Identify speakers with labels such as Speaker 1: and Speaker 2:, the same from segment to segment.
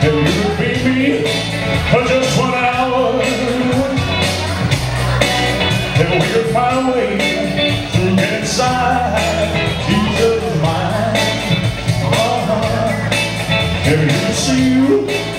Speaker 1: And you beat me for just one hour we could find a way to get inside each other's mind uh -huh. And you see you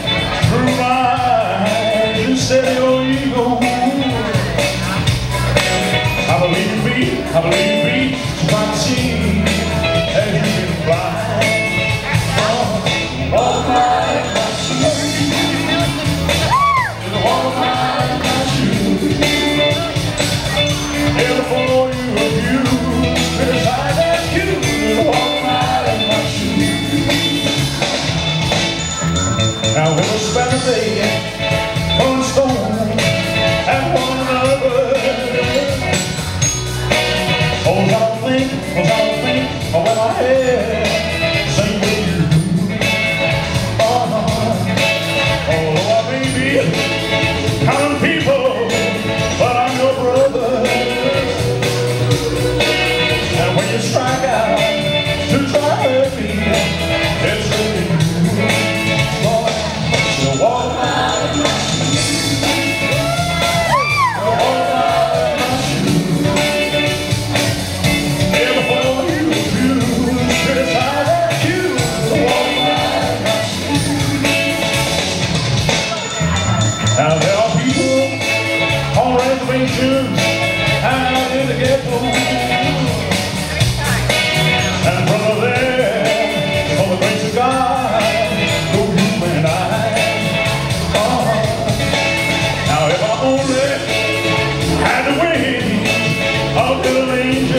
Speaker 1: Now we'll spend the day on stone and one another. Oh, y'all think, oh, y'all think, oh, when I had sing you. Uh-huh. Oh, oh, baby, common people, but I'm your brother. And when you on out in the. And brother there, the you and I. Oh, now if I only had the wings of little angel,